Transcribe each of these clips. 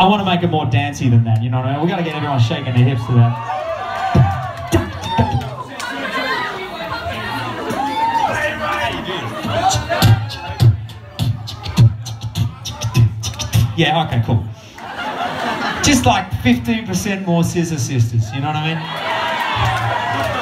I want to make it more dancey than that, you know what I mean? We've got to get everyone shaking their hips to that. Yeah, okay, cool. Just like 15% more Scissor Sisters, you know what I mean?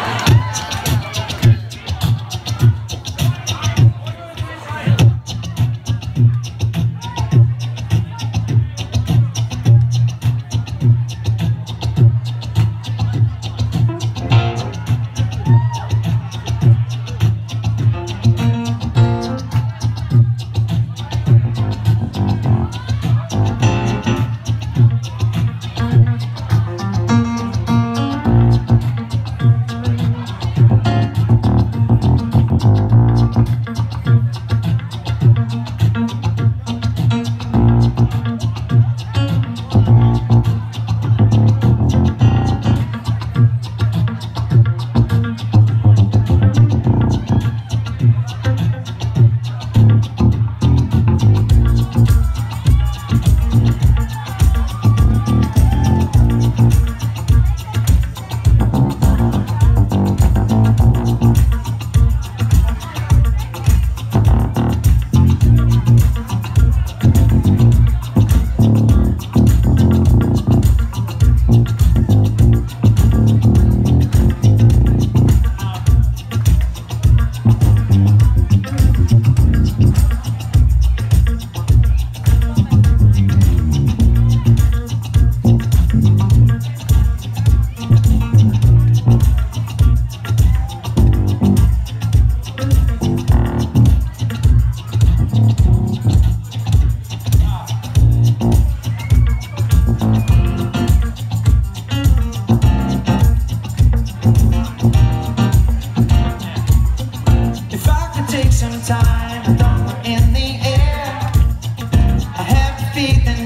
happy than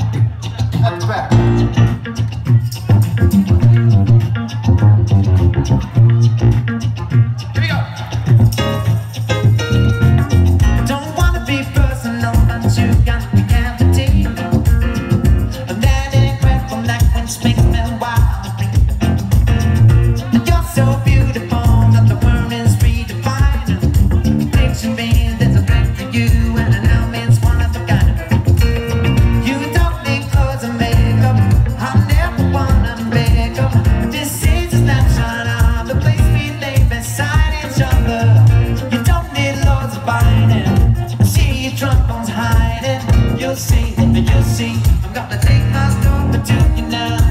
you'll see, you'll see. I'm gonna take my stop to you now.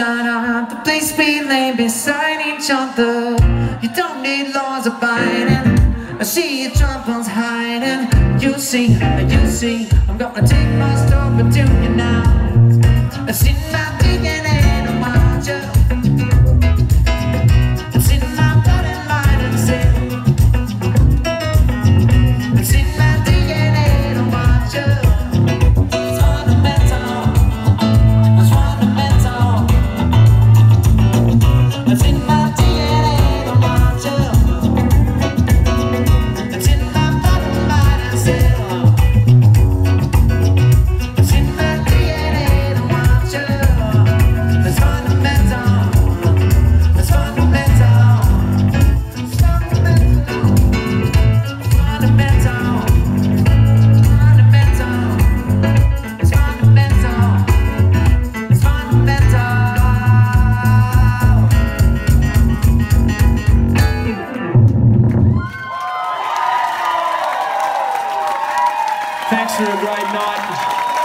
Up The place we lay beside each other. You don't need laws abiding I see your troubles hiding. You see, you see I'm gonna take my stuff to you now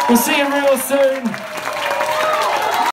We'll see you real soon.